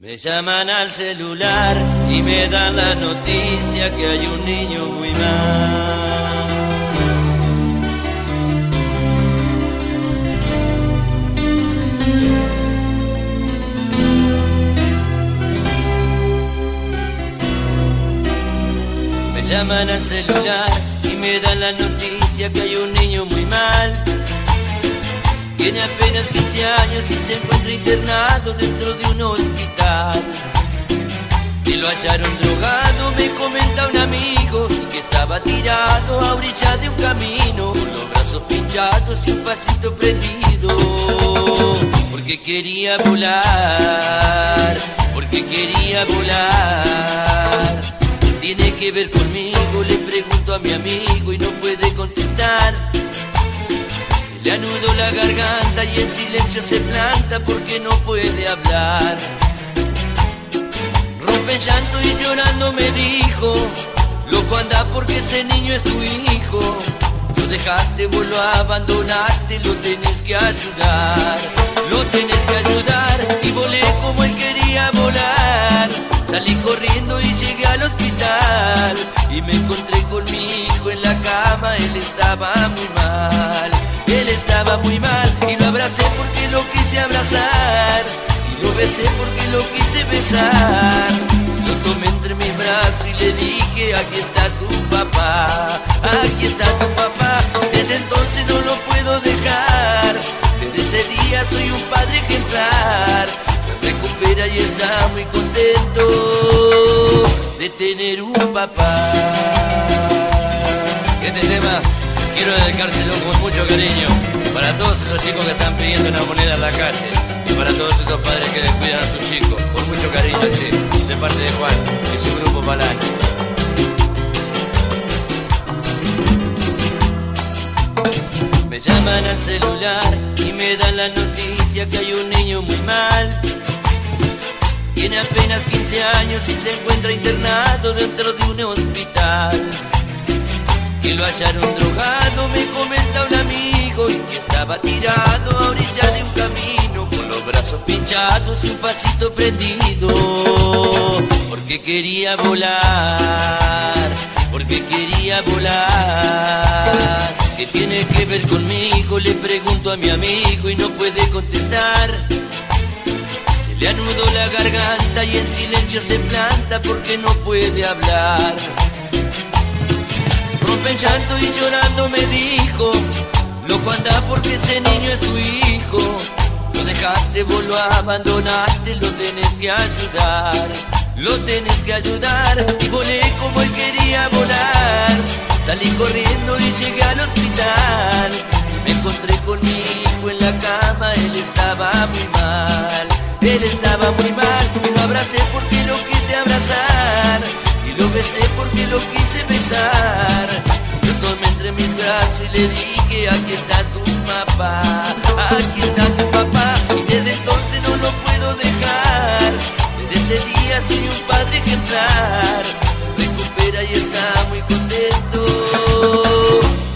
Me llaman al celular y me dan la noticia que hay un niño muy mal. Me llaman al celular y me dan la noticia que hay un niño muy mal. Tiene apenas 15 años y se encuentra internado dentro de un hospital. Y lo hallaron drogado, me comenta un amigo, y que estaba tirado a orilla de un camino, con los brazos pinchados y un facito prendido. Porque quería volar, porque quería volar. ¿Qué tiene que ver conmigo? Le pregunto a mi amigo y no puede contestar. Le anudo la garganta y en silencio se planta porque no puede hablar. Rompe llanto y llorando me dijo, loco anda porque ese niño es tu hijo. Lo dejaste, vos lo abandonaste, lo tenés que ayudar. Lo tenés que ayudar y volé como él quería volar. Salí corriendo y llegué al hospital y me encontré con mi hijo en la cama, él estaba muy mal. Estaba muy mal y lo abracé porque lo quise abrazar y lo besé porque lo quise besar. Lo tomé entre mis brazos y le dije, aquí está tu papá, aquí está tu papá. Desde entonces no lo puedo dejar, desde ese día soy un padre ejemplar. Se recupera y está muy contento de tener un papá. Este tema quiero dedicárselo con mucho cariño para todos esos chicos que están pidiendo una moneda en la calle y para todos esos padres que descuidan a sus chicos. Con mucho cariño, sí, de parte de Juan y su grupo Palanque. Me llaman al celular y me dan la noticia que hay un niño muy mal. Tiene apenas 15 años y se encuentra internado dentro de un hospital que lo hallaron drogado, me comenta un amigo, y que estaba tirado a orilla de un camino, con los brazos pinchados y un facito prendido, porque quería volar, porque quería volar. ¿Qué tiene que ver conmigo? Le pregunto a mi amigo y no puede contestar. Se le anudó la garganta y en silencio se planta porque no puede hablar rompe llanto y llorando me dijo, loco anda porque ese niño es tu hijo. Lo dejaste, vos lo abandonaste, lo tenés que ayudar, lo tenés que ayudar. Volé como él quería volar, salí corriendo y llegué al hospital. Me encontré con mi hijo en la cama, él estaba muy mal, él estaba muy mal. Lo abracé porque lo quise abrazar y lo besé porque lo quise besar. Y le dije, aquí está tu papá, aquí está tu papá. Y desde entonces no lo puedo dejar. Desde ese día soy un padre ejemplar. Se recupera y está muy contento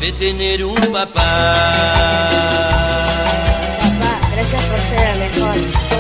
de tener un papá. Papá, gracias por ser el mejor.